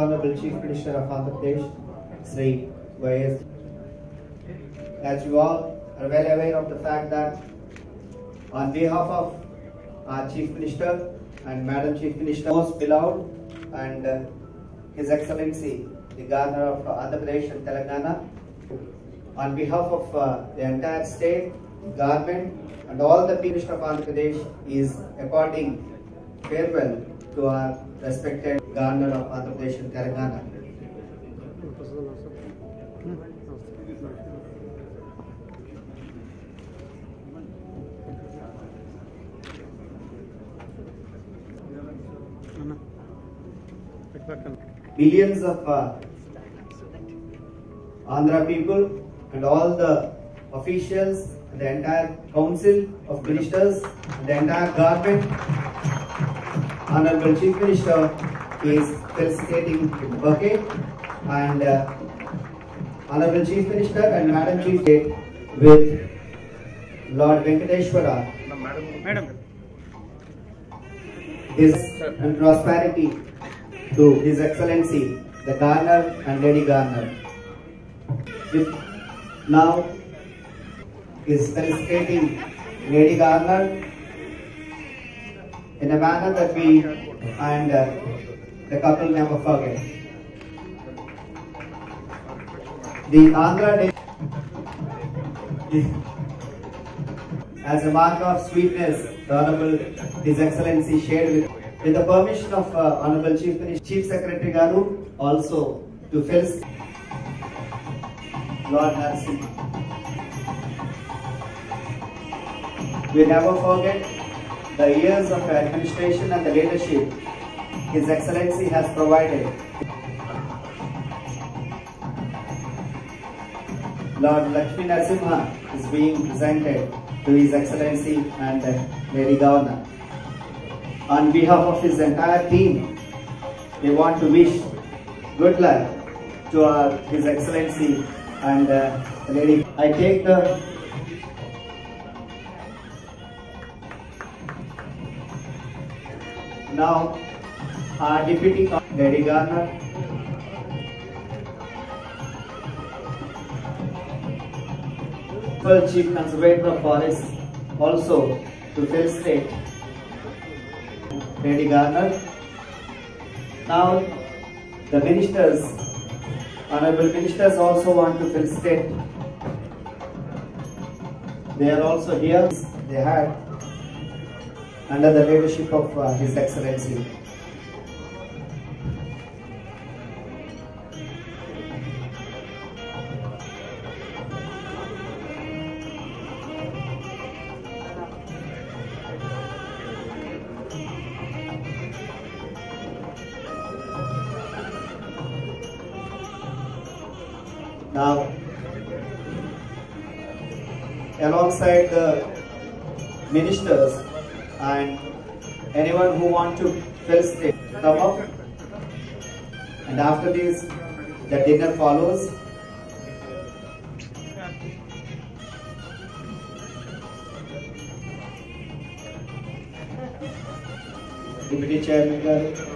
Honorable Chief Minister of Andhra Pradesh, Sri Y.S. As you all are well aware of the fact that on behalf of our Chief Minister and Madam Chief Minister, most beloved and uh, His Excellency, the Governor of Andhra Pradesh and Telangana, on behalf of uh, the entire state, government, and all the people of Andhra Pradesh is according farewell to our respected Governor of Andhra Pradesh and Telangana. Millions of uh, Andhra people and all the officials, the entire council of ministers, the entire government, Honorable Chief Minister is felicitating the bouquet and uh, Honorable Chief Minister and Madam Chief with Lord Venkateshwara Madam. his and prosperity to His Excellency the Governor and Lady Governor. With now is felicitating Lady Governor in a manner that we and uh, the couple never forget. The Andhra Day as a mark of sweetness, the Honorable His Excellency shared with, with the permission of uh, Honorable Chief Minister, Chief Secretary Garu, also to felicitate Lord Narasimha. We never forget the years of administration and the leadership His Excellency has provided. Lord Lakshmi Narasimha is being presented to His Excellency and Lady Governor. On behalf of his entire team, they want to wish good luck to our, His Excellency and uh, Lady. I take the now our Deputy Governor Principal Chief Conservator of Forest also to felicitate Lady Governor. Now the ministers, honorable ministers also want to felicitate. They are also here. They had under the leadership of uh, His Excellency. Now, alongside the ministers and anyone who want to fill felicitate, come up. And after this, the dinner follows. Deputy Chairman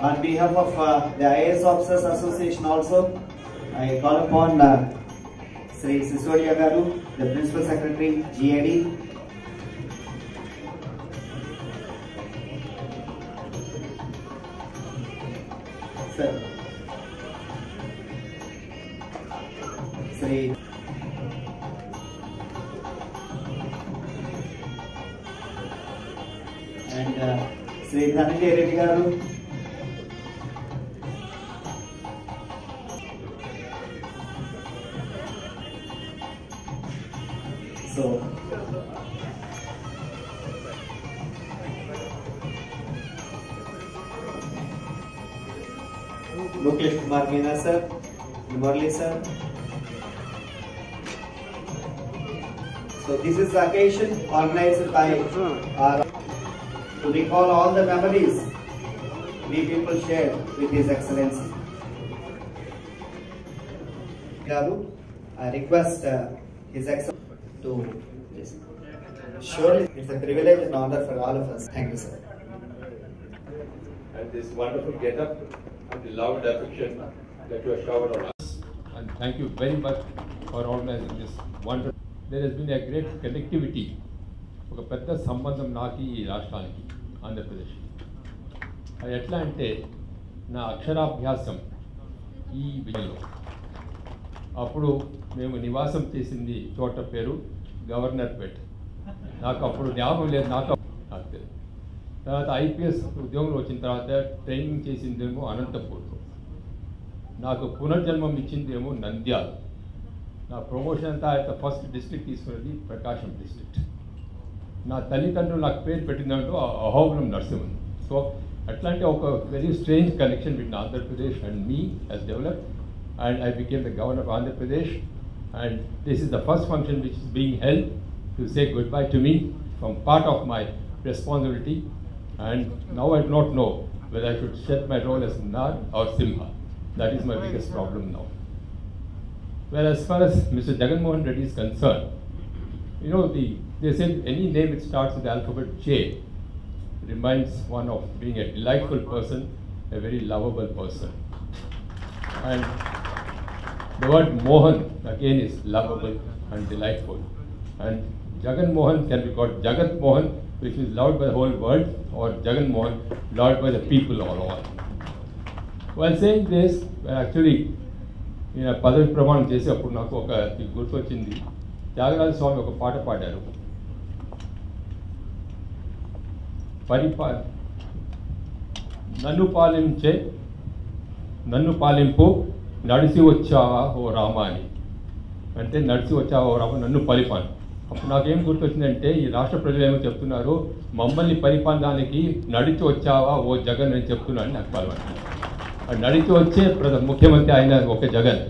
on behalf of uh, the IAS Officers Association also, I call upon uh, Sri Sisodia Garu, the Principal Secretary, GAD, Sir. Sri Sri Dhananjay Reddy Garu. So, Mukesh Kumar Meena sir, Murli sir, So this is the occasion organized by our to recall all the memories we people shared with His Excellency. Garu, I request uh, His Excellency to yes. Surely it's a privilege and honor for all of us. Thank you, sir. and this wonderful get-up and the love and affection that you have showered on us. and thank you very much for organizing this wonderful. There has been a great connectivity ఒక పెద్ద సంబంధం నాకు ఈ రాష్ట్రానికి ఆంధ్రప్రదేశ్. అది ఎట్లా అంటే నా అక్షరాభ్యాసం ఈ విజయంలో అప్పుడు మేము నివాసం చేసింది చోట పేరు గవర్నర్ పేట్. నాకు అప్పుడు జ్ఞాపకం లేదు నాకు నాకు తెలియదు. తర్వాత ఐపీఎస్ ఉద్యోగంలో వచ్చిన తర్వాత ట్రైనింగ్ చేసిందేమో అనంతపూర్లో నాకు పునర్జన్మం ఇచ్చిందేమో నంద్యాల. నా ప్రమోషన్ అంతా అయితే ఫస్ట్ డిస్ట్రిక్ట్ తీసుకున్నది ప్రకాశం డిస్ట్రిక్ట్. నా తల్లిదండ్రులు నాకు పేరు పెట్టిందంటూ అహోబలం నరసింహన్ సో అట్లాంటి ఒక very strange connection between Andhra Pradesh and me Hess developed and I became the governor of Andhra Pradesh and this is the first function which is being held to say good bye to me from part of my responsibility and now I do not know whether I should set my role as Nar or Simha. That is my biggest problem now. Well, as far as Mr. Jagan Reddy is concerned, you know, the, they say any name which starts with the alphabet J reminds one of being a delightful person, a very lovable person. And the word Mohan again is lovable and delightful. And Jagan Mohan can be called Jagat Mohan, which is loved by the whole world, or Jagan Mohan, loved by the people all over. While saying this, actually, నేను పదవి ప్రమాణం చేసేటప్పుడు నాకు ఒక ఇది గుర్తొచ్చింది త్యాగరాజ స్వామి ఒక పాట పాడారు పరిపా నన్ను పాలించే నన్ను పాలింపు నడిచి వచ్చావా ఓ రామ అని అంటే నడిచి వచ్చావా ఓ రామ నన్ను పరిపాలన అప్పుడు నాకేం గుర్తొచ్చిందంటే ఈ రాష్ట్ర ప్రజలు ఏమో చెప్తున్నారు మమ్మల్ని పరిపాలనకి నడిచి వచ్చావా ఓ జగన్ అని చెప్తున్నాను నాకు పాల్గొన్నాను నడిచి వచ్చే ప్రధ ముఖ్యమంత్రి ఆయన ఒక జగన్.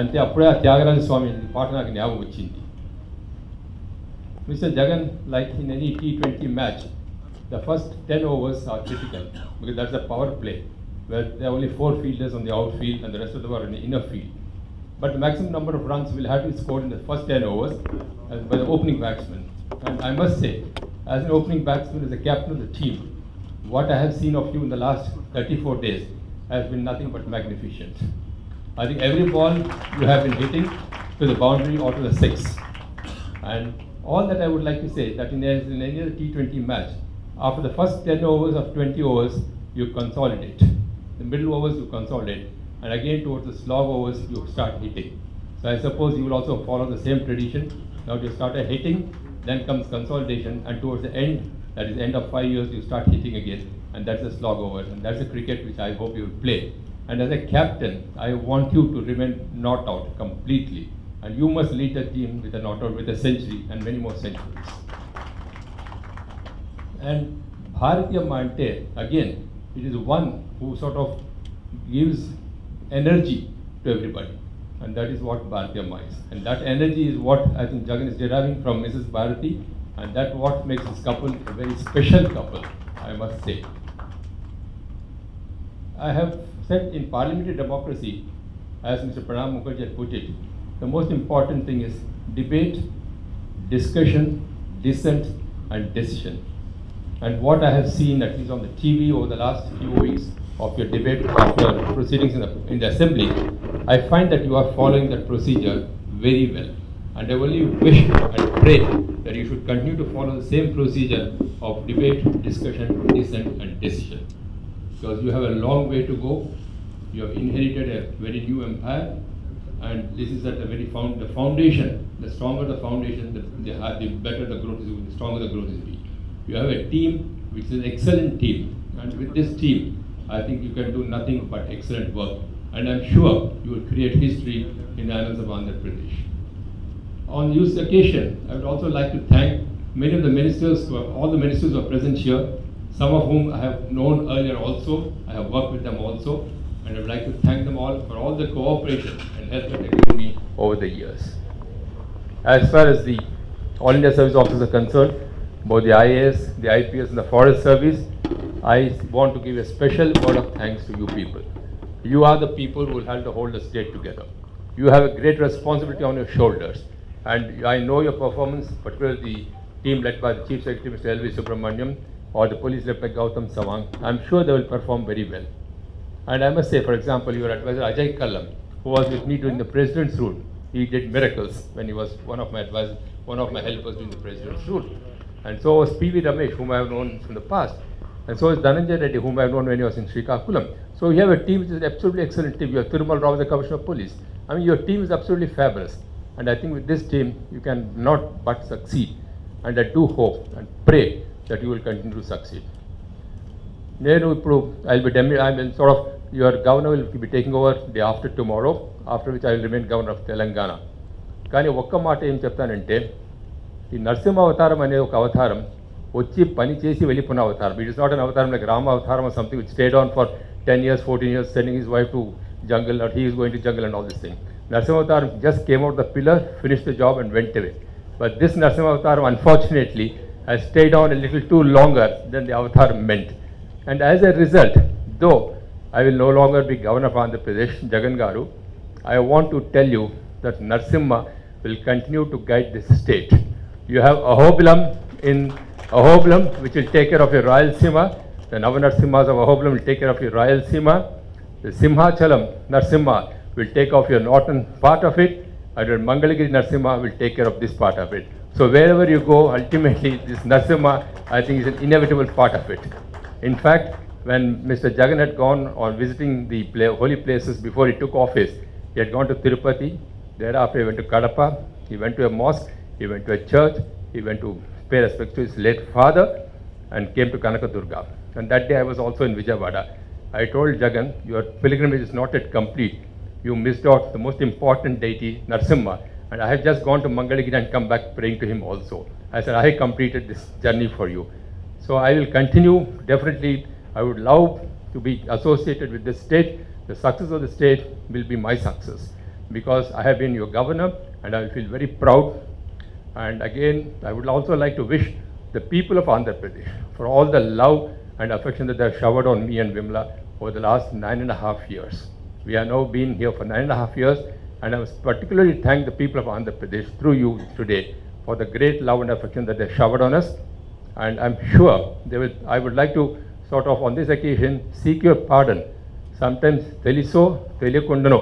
అంతే అప్పుడే ఆ త్యాగరాజ స్వామి పాట నాకు జ్ఞాపకం వచ్చింది. Mister Jagan like in any T twenty match. The first 10 overs are critical because that's a power play where there are only four fielders on the outfield and the rest of them are in the inner field. But the maximum number of runs will have to be scored in the first 10 overs by the opening batsman. And I must say, as an opening batsman, as a captain of the team, what I have seen of you in the last 34 days has been nothing but magnificent. I think every ball you have been hitting to the boundary or to the six. And all that I would like to say that in, in any other T20 match, after the first 10 overs of 20 overs, you consolidate. The middle overs you consolidate, and again towards the slog overs you start hitting. So I suppose you will also follow the same tradition. Now you started hitting, then comes consolidation, and towards the end, that is end of five years, you start hitting again, and that's a slog over, and that's a cricket which I hope you will play. And as a captain, I want you to remain not out completely. And you must lead the team with a not out with a century and many more centuries. And Bharatiya Mante, again, it is one who sort of gives energy to everybody. And that is what Bharatiya Ma is. And that energy is what I think Jagan is deriving from Mrs. Bharati. And that what makes this couple a very special couple, I must say. I have said in parliamentary democracy, as Mr. Pranab Mukherjee put it, the most important thing is debate, discussion, dissent, and decision. And what I have seen, at least on the TV over the last few weeks of your debate, of your proceedings in the, in the assembly, I find that you are following that procedure very well. And I only wish and pray that you should continue to follow the same procedure of debate, discussion, dissent, and decision. Because you have a long way to go. You have inherited a very new empire, and this is at the very found the foundation. The stronger the foundation, the, the, the better the growth is. The stronger the growth is. You have a team which is an excellent team, and with this team, I think you can do nothing but excellent work. And I'm sure you will create history in the annals of Andhra Pradesh. On this occasion, I would also like to thank many of the ministers, who all the ministers who are present here, some of whom I have known earlier also. I have worked with them also, and I would like to thank them all for all the cooperation and help that they've given me over the years. As far as the all India service officers are concerned, both the IAS, the IPS, and the Forest Service, I want to give a special word of thanks to you people. You are the people who will have to hold the state together. You have a great responsibility on your shoulders. And I know your performance, particularly the team led by the Chief Secretary, Mr. L.V. Subramaniam, or the police led by Gautam Sawang. I'm sure they will perform very well. And I must say, for example, your advisor Ajay Kallam, who was with me during the president's rule, he did miracles when he was one of my advisors, one of my helpers during the president's rule. And so was P.V. Ramesh, whom I have known from the past. And so is Dhananjay Reddy, whom I have known when he was in Srikakulam. So you have a team which is absolutely excellent team. You have Thirumal Rao, the Commissioner of Police. I mean, your team is absolutely fabulous. And I think with this team, you can not but succeed. And I do hope and pray that you will continue to succeed. నేను ఇప్పుడు I will be డెమి I mean sort of your governor will be taking over day after tomorrow after which I will remain governor of Telangana కానీ ఒక్క మాట ఏం చెప్తానంటే ఈ నరసింహ అవతారం అనే ఒక అవతారం వచ్చి పని చేసి వెళ్ళిపోయిన అవతారం ఇట్ ఇస్ నాట్ అన్ అవతారం లైక్ రామ అవతారం something which stayed on for ten years fourteen years sending his wife to jungle or he is going to jungle and all this thing. Narasimha Avataram just came out the pillar, finished the job and went away. But this Narasimha Avataram unfortunately has stayed on a little too longer than the Avataram meant. And as a result, though I will no longer be governor of Andhra Pradesh, Jagan Garu, I want to tell you that Narasimha will continue to guide this state. You have Ahobilam in Ahobilam, which will take care of your Rayalaseema. The Navanarsimhas of Ahobilam will take care of your Rayalaseema. The Simhachalam Narsimha will take off your northern part of it, and your Mangalagiri Narsimha will take care of this part of it. So wherever you go, ultimately this Narsimha, I think, is an inevitable part of it. In fact, when Mr. Jagan had gone on visiting the holy places before he took office, he had gone to Tirupati, thereafter he went to Kadapa, he went to a mosque, he went to a church, he went to pay respect to his late father, and came to Kanakadurga. And that day I was also in Vijayawada. I told Jagan, your pilgrimage is not yet complete. You missed out the most important deity, Narsimha. And I have just gone to Mangalagiri and come back praying to him also. I said, I completed this journey for you. So I will continue, definitely, I would love to be associated with this state. The success of the state will be my success. Because I have been your governor and I feel very proud and again, I would also like to wish the people of Andhra Pradesh for all the love and affection that they have showered on me and Vimla over the last nine and a half years. We have now been here for nine and a half years, and I must particularly thank the people of Andhra Pradesh through you today for the great love and affection that they showered on us. And I'm sure they will, I would like to sort of on this occasion seek your pardon. Sometimes తెలుసో తెలియకుండానో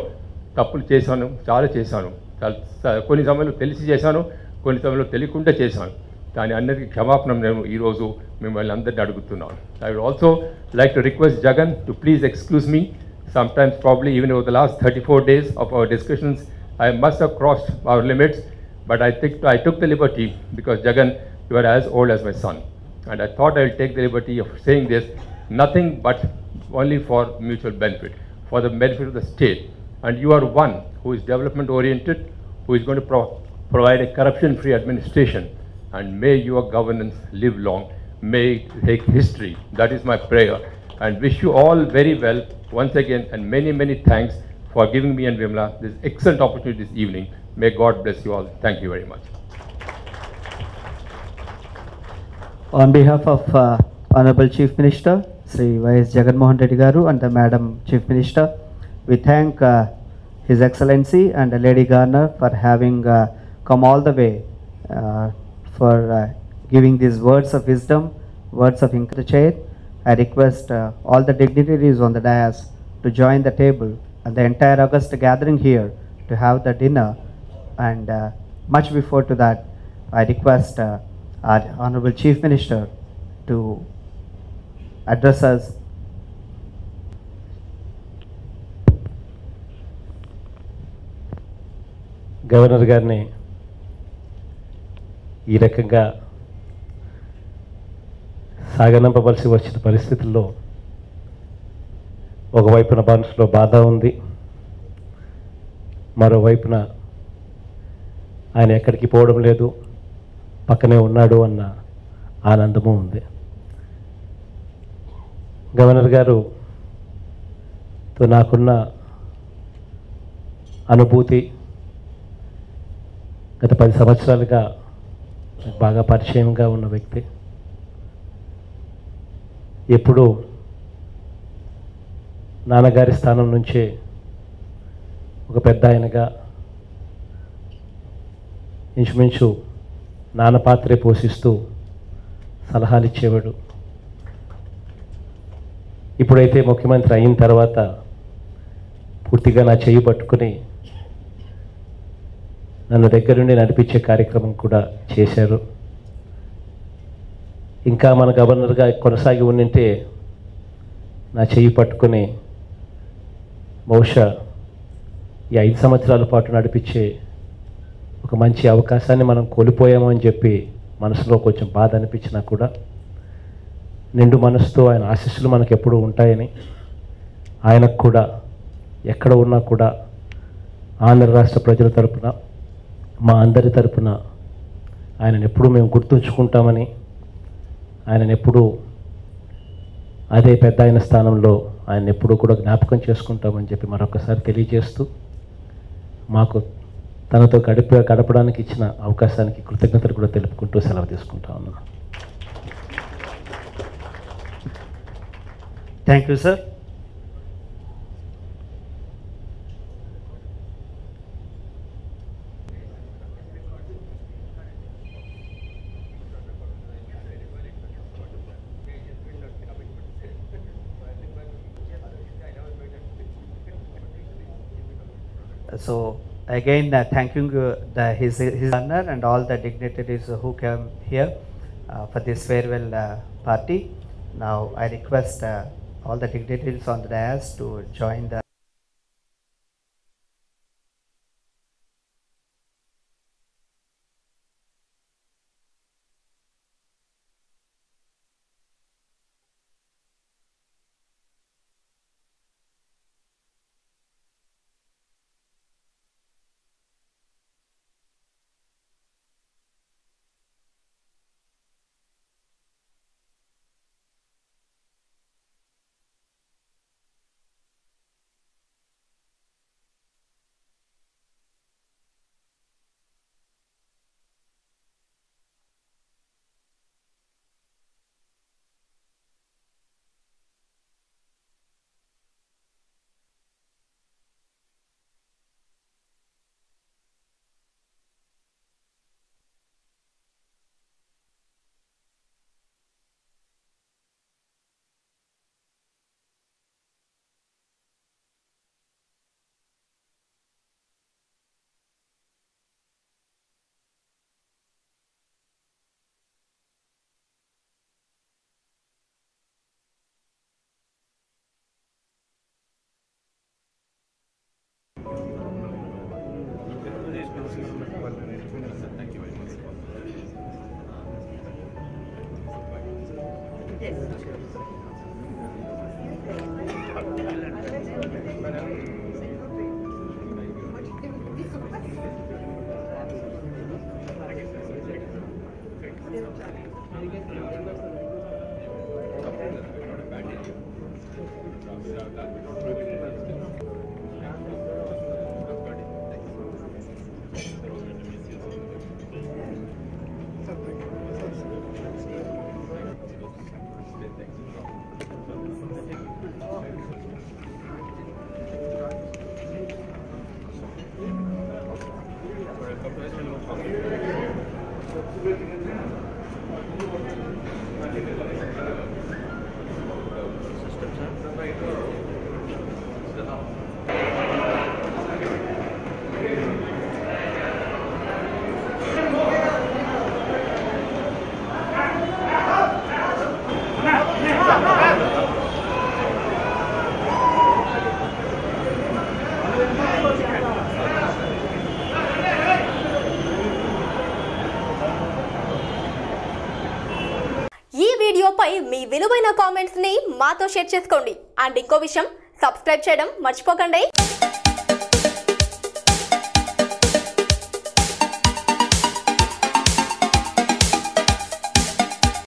తప్పులు చేశాను చాలా చేశాను చాలా- స- కొన్ని సమయంలో తెలిసి చేశాను కొన్ని సమయంలో తెలియకుండా చేశాను దాని అన్నిటికీ క్షమాపణ నేను ఈరోజు మిమ్మల్ని అందరినీ అడుగుతున్నాను I would also like to request Jagan to please excuse me sometimes probably even over the last 34 days of our discussions, I must have crossed our limits, but I think I took the liberty because Jagan, you are as old as my son. And I thought I will take the liberty of saying this, nothing but only for mutual benefit, for the benefit of the state. And you are one who is development oriented, who is going to pro- provide a corruption free administration. And may your governance live long, may it take history. That is my prayer. And wish you all very well once again, and many, many thanks for giving me and Vimla this excellent opportunity this evening. May God bless you all. Thank you very much. On behalf of uh, Honorable Chief Minister, Sri Y.S. Jagan Mohan Reddy Garu and the Madam Chief Minister, we thank uh, His Excellency and Lady Governor for having uh, come all the way uh, for uh, giving these words of wisdom, words of encouragement. I request uh, all the dignitaries on the dais to join the table and the entire August gathering here to have the dinner. And uh, much before to that, I request uh, our Honorable Chief Minister to address us governor గారిని ఈ రకంగా సాగనంపవలసి వచ్చిన పరిస్థితుల్లో ఒకవైపున మనసులో బాధ ఉంది మరోవైపున ఆయన ఎక్కడికి పోవడం లేదు పక్కనే ఉన్నాడు అన్న ఆనందము ఉంది. గవర్నర్ గారు తో నాకున్న అనుభూతి గత పది సంవత్సరాలుగా నాకు బాగా పరిచయంగా ఉన్న వ్యక్తి. ఎప్పుడు నాన్నగారి స్థానం నుంచే ఒక పెద్ద ఆయనగా ఇంచుమించు నాన్న పాత్రే పోషిస్తూ సలహాలు ఇచ్చేవాడు ఇప్పుడైతే ముఖ్యమంత్రి అయిన తర్వాత పూర్తిగా నా చేయి పట్టుకుని నన్ను దగ్గరుండి నడిపించే కార్యక్రమం కూడా చేశారు. ఇంకా మన గవర్నర్గా కొనసాగి ఉండింటే నా చెయ్యి పట్టుకుని బహుశా ఈ ఐదు సంవత్సరాల పాటు నడిపించే ఒక మంచి అవకాశాన్ని మనం కోల్పోయాము అని చెప్పి మనసులో కొంచెం బాధ అనిపించినా కూడా నిండు మనసుతో ఆయన ఆశీస్సులు మనకు ఎప్పుడూ ఉంటాయని ఆయనకు కూడా ఎక్కడ ఉన్నా కూడా ఆంధ్ర రాష్ట్ర ప్రజల తరపున మా అందరి తరపున ఆయనను ఎప్పుడూ మేము గుర్తుంచుకుంటామని ఆయనను ఎప్పుడూ అదే పెద్ద ఆయన స్థానంలో ఆయన ఎప్పుడూ కూడా జ్ఞాపకం చేసుకుంటామని చెప్పి మరొకసారి తెలియజేస్తూ మాకు తనతో గడిప గడపడానికి ఇచ్చిన అవకాశానికి కృతజ్ఞతలు కూడా తెలుపుకుంటూ సెలవు తీసుకుంటా ఉన్నాను. Thank you sir So again, uh, thanking uh, the, his, his honor and all the dignitaries who came here uh, for this farewell uh, party. Now I request all the dignitaries on the dais to join the without that, we don't ఈ వీడియోపై మీ విలువైన కామెంట్స్ని మాతో share చేసుకోండి. And ఇంకో విషయం subscribe చేయడం మర్చిపోకండి.